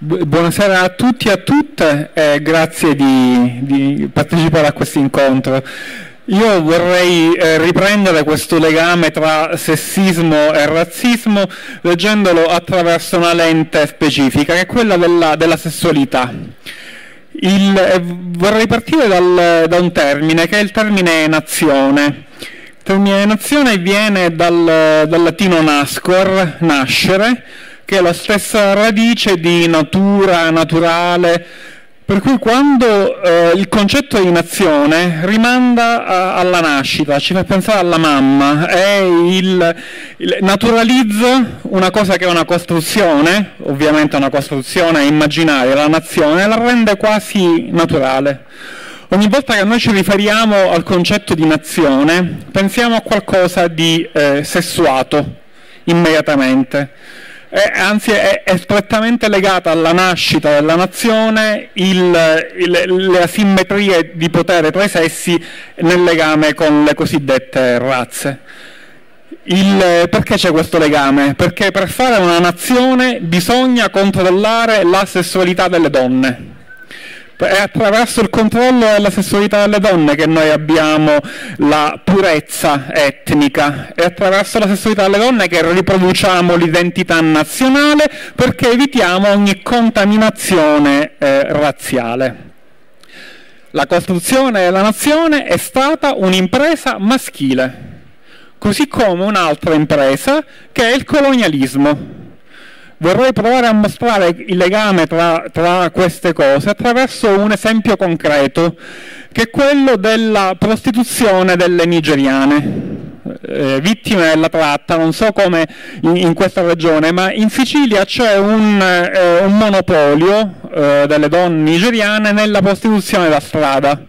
Buonasera a tutti e a tutte e grazie di, di partecipare a questo incontro. Io vorrei eh, riprendere questo legame tra sessismo e razzismo leggendolo attraverso una lente specifica, che è quella della, della sessualità. Il, eh, vorrei partire dal, da un termine, che è il termine nazione. Il termine nazione viene dal, dal latino nascor, nascere, che è la stessa radice di natura, naturale, per cui quando eh, il concetto di nazione rimanda a, alla nascita, ci fa pensare alla mamma, il, il, naturalizza una cosa che è una costruzione, ovviamente una costruzione immaginaria, la nazione, la rende quasi naturale. Ogni volta che noi ci riferiamo al concetto di nazione, pensiamo a qualcosa di eh, sessuato, immediatamente è, anzi è, è, strettamente legata alla nascita della nazione il, il, le asimmetrie di potere tra i sessi nel legame con le cosiddette razze. Il, perché c'è questo legame? Perché per fare una nazione bisogna controllare la sessualità delle donne è attraverso il controllo della sessualità delle donne che noi abbiamo la purezza etnica, è attraverso la sessualità delle donne che riproduciamo l'identità nazionale perché evitiamo ogni contaminazione eh, razziale. La costruzione della nazione è stata un'impresa maschile, così come un'altra impresa che è il colonialismo Vorrei provare a mostrare il legame tra, tra queste cose attraverso un esempio concreto, che è quello della prostituzione delle nigeriane. Eh, vittime della tratta, non so come in, in, questa regione, ma in Sicilia c'è un, eh, un monopolio eh, delle donne nigeriane nella prostituzione da strada.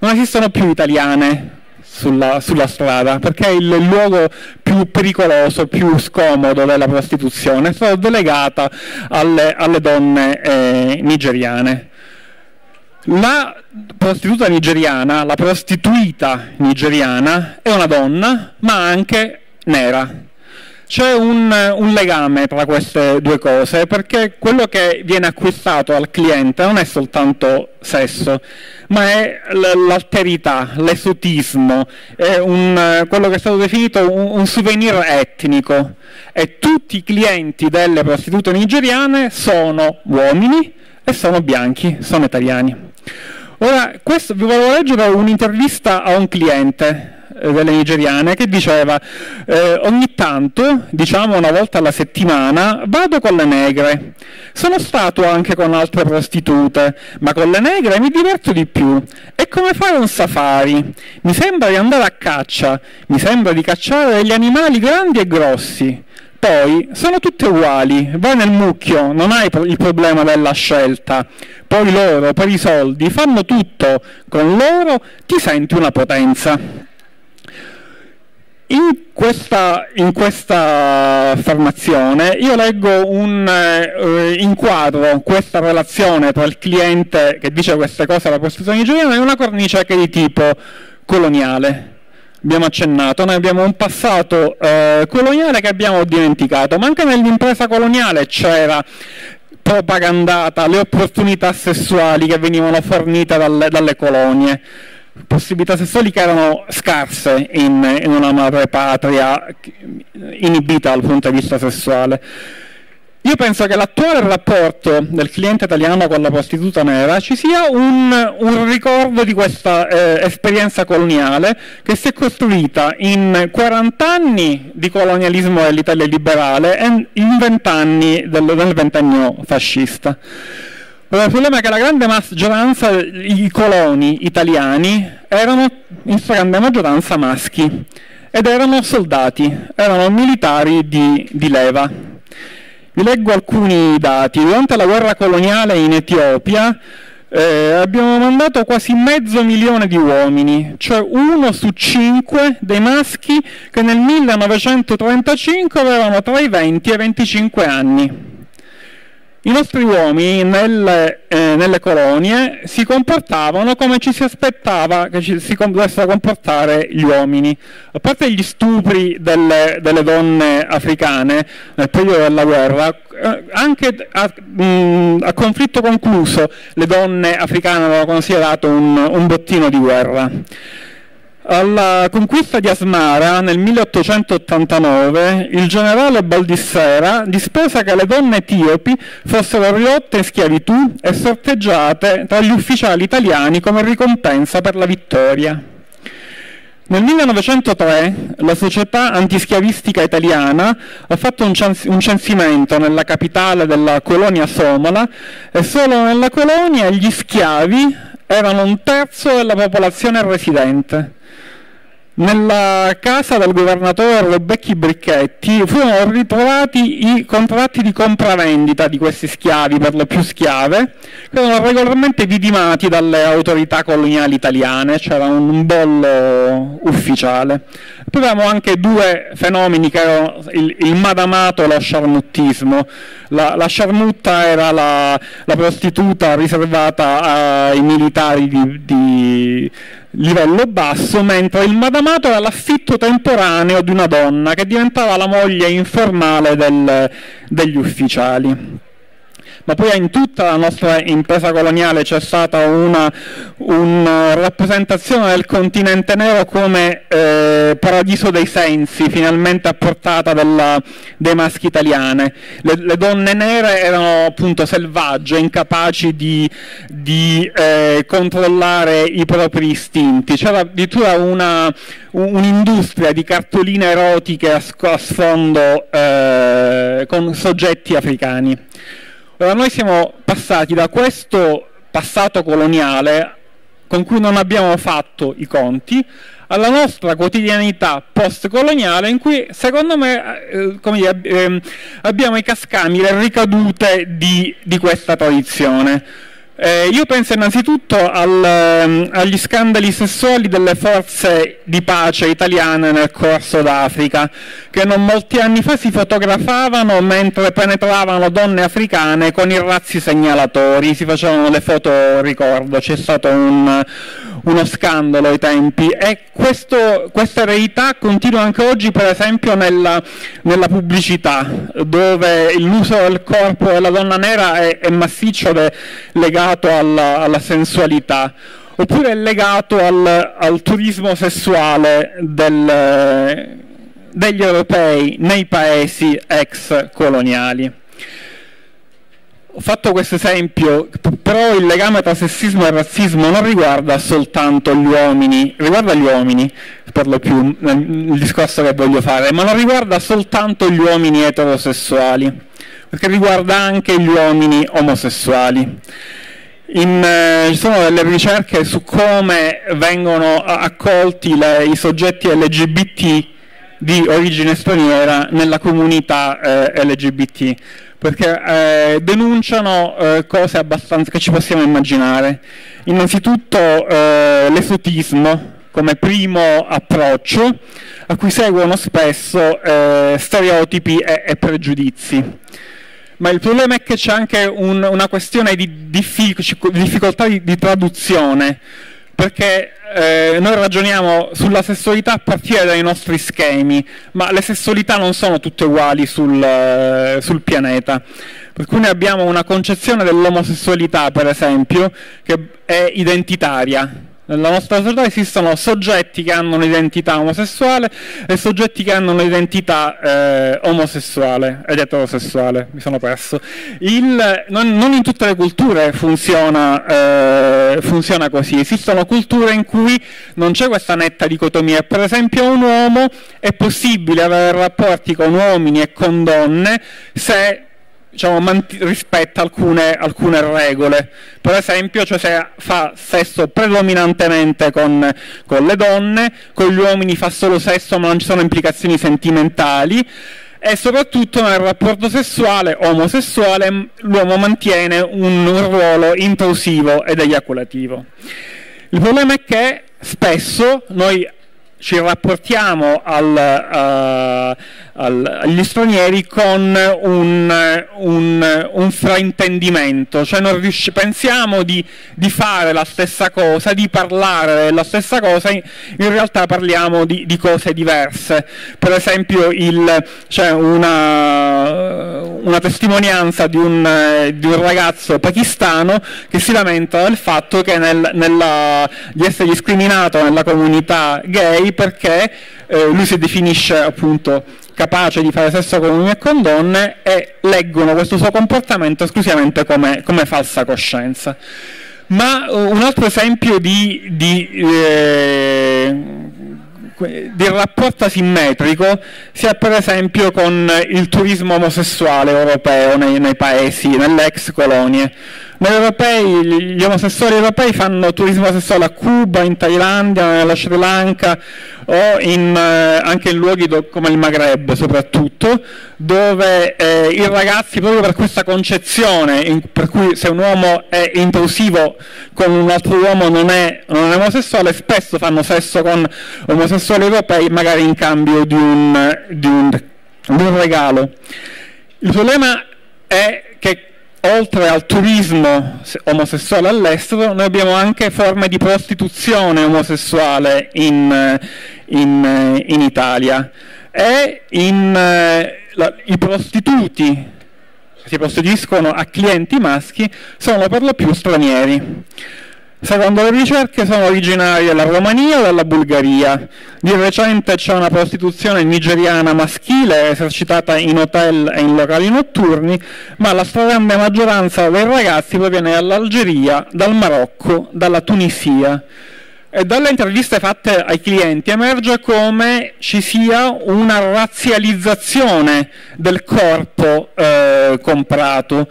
Non esistono più italiane sulla, sulla, strada, perché è il luogo più pericoloso, più scomodo della prostituzione, è stata delegata alle, alle donne eh, nigeriane. La prostituta nigeriana, la prostituita nigeriana è una donna, ma anche nera c'è un, un, legame tra queste due cose perché quello che viene acquistato al cliente non è soltanto sesso, ma è l'alterità, l'esotismo, è un, quello che è stato definito un, un souvenir etnico e tutti i clienti delle prostitute nigeriane sono uomini e sono bianchi, sono italiani. Ora, questo, vi volevo leggere un'intervista a un cliente delle nigeriane che diceva eh, ogni tanto, diciamo una volta alla settimana, vado con le negre. Sono stato anche con altre prostitute, ma con le negre mi diverto di più. È come fare un safari. Mi sembra di andare a caccia, mi sembra di cacciare degli animali grandi e grossi. Poi sono tutte uguali, vai nel mucchio, non hai il problema della scelta. Poi loro, per i soldi, fanno tutto, con loro ti senti una potenza. In questa, in questa, affermazione io leggo un eh, inquadro, questa relazione tra il cliente che dice queste cose alla prostituzione nigeriana e una cornice che è di tipo coloniale. Abbiamo accennato, noi abbiamo un passato eh, coloniale che abbiamo dimenticato, ma anche nell'impresa coloniale c'era propagandata le opportunità sessuali che venivano fornite dalle, dalle colonie possibilità sessuali che erano scarse in, in una madre patria inibita dal punto di vista sessuale. Io penso che l'attuale rapporto del cliente italiano con la prostituta nera ci sia un, un ricordo di questa eh, esperienza coloniale che si è costruita in 40 anni di colonialismo dell'Italia liberale e in 20 anni del, del ventennio fascista. Il problema è che la grande maggioranza, i coloni italiani, erano in stragrande maggioranza maschi ed erano soldati, erano militari di, di leva. Vi leggo alcuni dati. Durante la guerra coloniale in Etiopia eh, abbiamo mandato quasi mezzo milione di uomini, cioè uno su cinque dei maschi che nel 1935 avevano tra i 20 e i 25 anni i nostri uomini nelle, eh, nelle, colonie si comportavano come ci si aspettava che ci si dovessero comportare gli uomini. A parte gli stupri delle, delle donne africane nel periodo della guerra, eh, anche a, mh, mm, a, conflitto concluso le donne africane avevano considerato un, un bottino di guerra. Alla conquista di Asmara nel 1889 il generale Baldissera dispose che le donne etiopi fossero ridotte in schiavitù e sorteggiate tra gli ufficiali italiani come ricompensa per la vittoria. Nel 1903 la società antischiavistica italiana ha fatto un, censimento nella capitale della colonia somala e solo nella colonia gli schiavi erano un terzo della popolazione residente. Nella casa del governatore Rebecchi Bricchetti furono ritrovati i contratti di compravendita di questi schiavi, per lo più schiave, che erano regolarmente vidimati dalle autorità coloniali italiane, c'era un bollo ufficiale. Poi abbiamo anche due fenomeni che erano il, il madamato e lo sciarmuttismo. La, la sciarmutta era la, la, prostituta riservata ai militari di, di livello basso, mentre il madamato era l'affitto temporaneo di una donna che diventava la moglie informale del, degli ufficiali ma poi in tutta la nostra impresa coloniale c'è stata una, una rappresentazione del continente nero come eh, paradiso dei sensi, finalmente apportata della, dei maschi italiane. Le, le, donne nere erano appunto selvagge, incapaci di, di eh, controllare i propri istinti. C'era addirittura un'industria di cartoline erotiche a, a sfondo eh, con soggetti africani. Allora noi siamo passati da questo passato coloniale con cui non abbiamo fatto i conti alla nostra quotidianità post-coloniale in cui secondo me eh, dire, eh, abbiamo i cascami, le ricadute di, di questa tradizione. Eh, io penso innanzitutto al, ehm, agli scandali sessuali delle forze di pace italiane nel corso d'Africa, che non molti anni fa si fotografavano mentre penetravano donne africane con i razzi segnalatori, si facevano le foto, ricordo, c'è stato un, uno scandalo ai tempi. E questo, questa eredità continua anche oggi per esempio nella, nella pubblicità, dove l'uso del corpo della donna nera è, è massiccio è legato legato alla, alla sensualità, oppure è legato al, al turismo sessuale del, degli europei nei paesi ex coloniali. Ho fatto questo esempio, però il legame tra sessismo e razzismo non riguarda soltanto gli uomini, riguarda gli uomini per lo più, il discorso che voglio fare, ma non riguarda soltanto gli uomini eterosessuali, perché riguarda anche gli uomini omosessuali. In, eh, ci sono delle ricerche su come vengono accolti le, i soggetti LGBT di origine straniera nella comunità eh, LGBT, perché eh, denunciano eh, cose abbastanza che ci possiamo immaginare. Innanzitutto eh, l'esotismo come primo approccio, a cui seguono spesso stereotipi e, e pregiudizi ma il problema è che c'è anche un, una questione di difficoltà di, di traduzione, perché eh, noi ragioniamo sulla sessualità a partire dai nostri schemi, ma le sessualità non sono tutte uguali sul, eh, sul pianeta. Per cui noi abbiamo una concezione dell'omosessualità, per esempio, che è identitaria, nella nostra società esistono soggetti che hanno un'identità omosessuale e soggetti che hanno un'identità eh, omosessuale ed eterosessuale, mi sono perso. Il, non, non, in tutte le culture funziona, eh, funziona così, esistono culture in cui non c'è questa netta dicotomia, per esempio un uomo è possibile avere rapporti con uomini e con donne se diciamo, rispetta alcune, alcune, regole. Per esempio, cioè se fa sesso predominantemente con, con, le donne, con gli uomini fa solo sesso ma non ci sono implicazioni sentimentali e soprattutto nel rapporto sessuale omosessuale l'uomo mantiene un, un ruolo intrusivo ed eiaculativo. Il problema è che spesso noi ci rapportiamo al, uh, al, agli stranieri con un, un, un fraintendimento, cioè pensiamo di, di, fare la stessa cosa, di parlare della stessa cosa, in, in realtà parliamo di, di, cose diverse. Per esempio il, cioè una, una, testimonianza di un, di un, ragazzo pakistano che si lamenta del fatto che nel, nella, di essere discriminato nella comunità gay perché eh, lui si definisce appunto capace di fare sesso con uomini e con donne e leggono questo suo comportamento esclusivamente come, come falsa coscienza. Ma uh, un altro esempio di, di, eh, di, rapporto asimmetrico si ha per esempio con il turismo omosessuale europeo nei, nei paesi, nelle ex colonie Europei, gli omosessuali europei fanno turismo sessuale a Cuba, in Thailandia, nella Sri Lanka o in, eh, anche in luoghi do, come il Maghreb soprattutto, dove eh, i ragazzi proprio per questa concezione in, per cui se un uomo è intrusivo con un altro uomo non è, non è omosessuale, spesso fanno sesso con omosessuali europei magari in cambio di un, di un, di un regalo. Il problema è che oltre al turismo omosessuale all'estero, noi abbiamo anche forme di prostituzione omosessuale in, in, in Italia e in, la, i prostituti che si prostituiscono a clienti maschi sono per lo più stranieri. Secondo le ricerche sono originari della Romania o della Bulgaria. Di recente c'è una prostituzione nigeriana maschile esercitata in hotel e in locali notturni, ma la stragrande maggioranza dei ragazzi proviene dall'Algeria, dal Marocco, dalla Tunisia. E dalle interviste fatte ai clienti emerge come ci sia una razzializzazione del corpo eh, comprato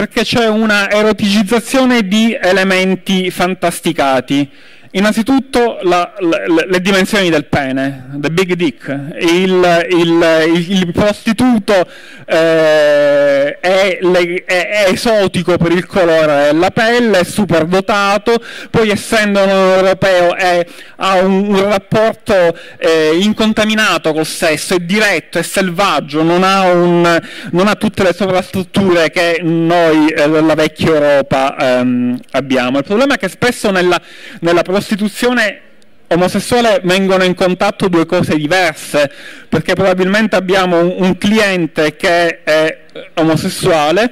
perché c'è una eroticizzazione di elementi fantasticati. Innanzitutto la, la, le dimensioni del pene, the big dick, il, il, il, prostituto eh, è, le, è, è, esotico per il colore della pelle, è super dotato, poi essendo non europeo è, ha un, un rapporto eh, incontaminato col sesso, è diretto, è selvaggio, non ha, un, non ha tutte le sovrastrutture che noi eh, della vecchia Europa ehm, abbiamo. Il problema è che spesso nella, nella prostituzione omosessuale vengono in contatto due cose diverse, perché probabilmente abbiamo un, cliente che è omosessuale,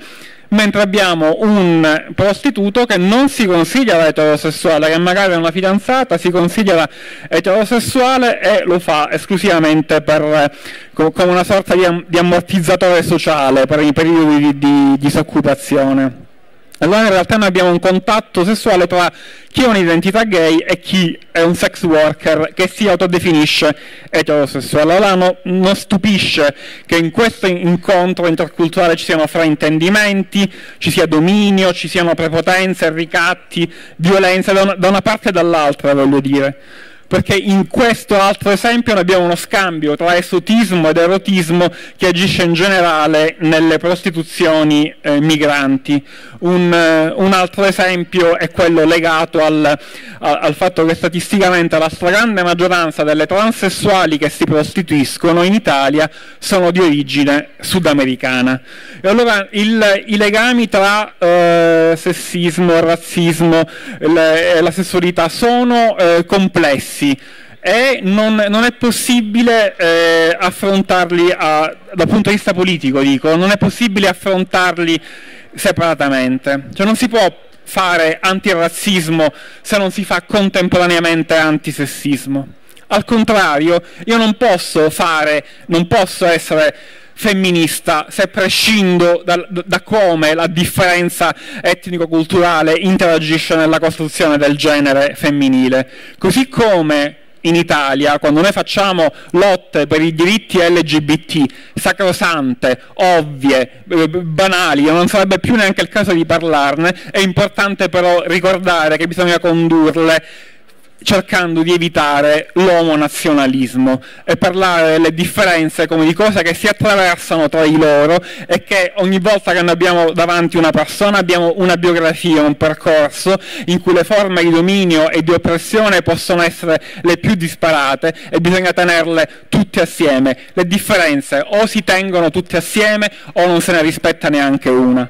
mentre abbiamo un prostituto che non si considera eterosessuale, che magari è una fidanzata, si considera eterosessuale e lo fa esclusivamente per, come una sorta di, di ammortizzatore sociale per i periodi di, di disoccupazione. Allora in realtà noi abbiamo un contatto sessuale tra chi ha un'identità gay e chi è un sex worker che si autodefinisce eterosessuale. Allora no, non stupisce che in questo incontro interculturale ci siano fraintendimenti, ci sia dominio, ci siano prepotenze, ricatti, una, da una parte e dall'altra, voglio dire perché in questo altro esempio noi abbiamo uno scambio tra esotismo ed erotismo che agisce in generale nelle prostituzioni eh, migranti. Un, uh, un, altro esempio è quello legato al, a, al fatto che statisticamente la stragrande maggioranza delle transessuali che si prostituiscono in Italia sono di origine sudamericana. E allora il, i legami tra uh, sessismo, razzismo e la sessualità sono uh, complessi complessi e non, non è possibile eh, affrontarli a, dal punto di vista politico, dico, non è possibile affrontarli separatamente. Cioè non si può fare antirazzismo se non si fa contemporaneamente antisessismo. Al contrario, io non posso fare, non posso essere femminista se prescindo da, da come la differenza etnico-culturale interagisce nella costruzione del genere femminile. Così come in Italia, quando noi facciamo lotte per i diritti LGBT, sacrosante, ovvie, eh, banali, non sarebbe più neanche il caso di parlarne, è importante però ricordare che bisogna condurle cercando di evitare l'omonazionalismo e parlare delle differenze come di cose che si attraversano tra di loro e che ogni volta che noi abbiamo davanti una persona abbiamo una biografia, un percorso in cui le forme di dominio e di oppressione possono essere le più disparate e bisogna tenerle tutte assieme. Le differenze o si tengono tutte assieme o non se ne rispetta neanche una.